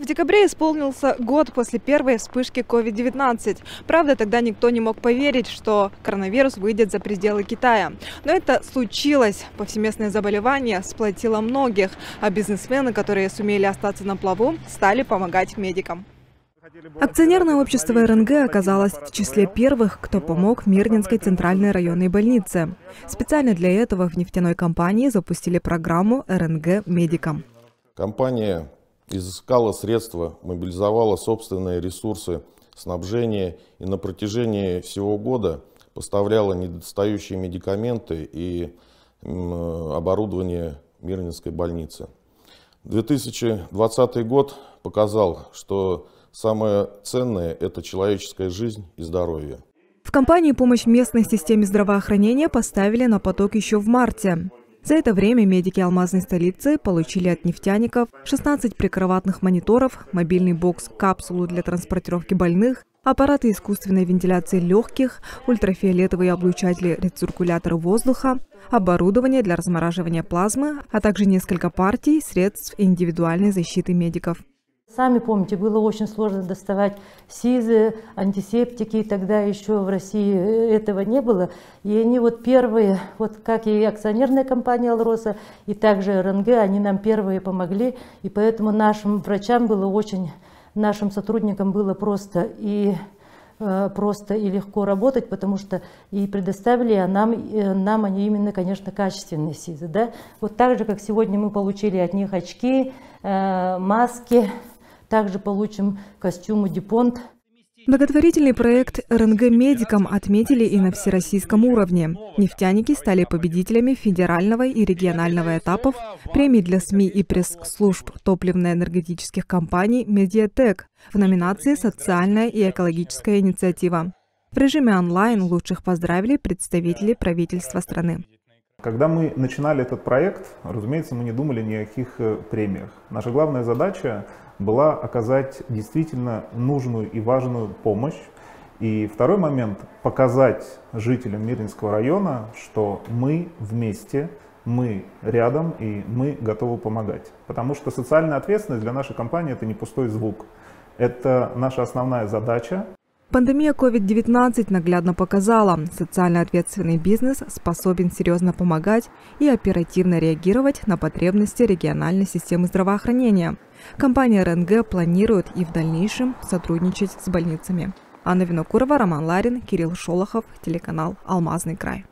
В декабре исполнился год после первой вспышки COVID-19. Правда, тогда никто не мог поверить, что коронавирус выйдет за пределы Китая. Но это случилось. Повсеместное заболевание сплотило многих, а бизнесмены, которые сумели остаться на плаву, стали помогать медикам. Акционерное общество РНГ оказалось в числе первых, кто помог Мирнинской центральной районной больнице. Специально для этого в нефтяной компании запустили программу РНГ медикам. Компания изыскала средства, мобилизовала собственные ресурсы снабжения и на протяжении всего года поставляла недостающие медикаменты и оборудование Мирнинской больницы. 2020 год показал, что самое ценное – это человеческая жизнь и здоровье. В компании «Помощь местной системе здравоохранения» поставили на поток еще в марте. За это время медики алмазной столицы получили от нефтяников 16 прикроватных мониторов, мобильный бокс-капсулу для транспортировки больных, аппараты искусственной вентиляции легких, ультрафиолетовые облучатели рециркулятора воздуха, оборудование для размораживания плазмы, а также несколько партий средств индивидуальной защиты медиков. Сами помните, было очень сложно доставать СИЗы, антисептики, тогда еще в России этого не было. И они вот первые, вот как и акционерная компания «Алроса», и также РНГ, они нам первые помогли. И поэтому нашим врачам было очень, нашим сотрудникам было просто и э, просто и легко работать, потому что и предоставили а нам, э, нам они именно, конечно, качественные СИЗы. Да? Вот так же, как сегодня мы получили от них очки, э, маски, также получим костюмы «Дипонт». Благотворительный проект РНГ медикам отметили и на всероссийском уровне. Нефтяники стали победителями федерального и регионального этапов премий для СМИ и пресс-служб топливно-энергетических компаний «Медиатек» в номинации «Социальная и экологическая инициатива». В режиме онлайн лучших поздравили представители правительства страны. Когда мы начинали этот проект, разумеется, мы не думали ни о каких э, премиях. Наша главная задача была оказать действительно нужную и важную помощь. И второй момент – показать жителям Мирнинского района, что мы вместе, мы рядом и мы готовы помогать. Потому что социальная ответственность для нашей компании – это не пустой звук. Это наша основная задача. Пандемия COVID-19 наглядно показала, социально ответственный бизнес способен серьезно помогать и оперативно реагировать на потребности региональной системы здравоохранения. Компания РНГ планирует и в дальнейшем сотрудничать с больницами. Анна Винокурова, Роман Ларин, Кирилл Шолохов, телеканал «Алмазный край».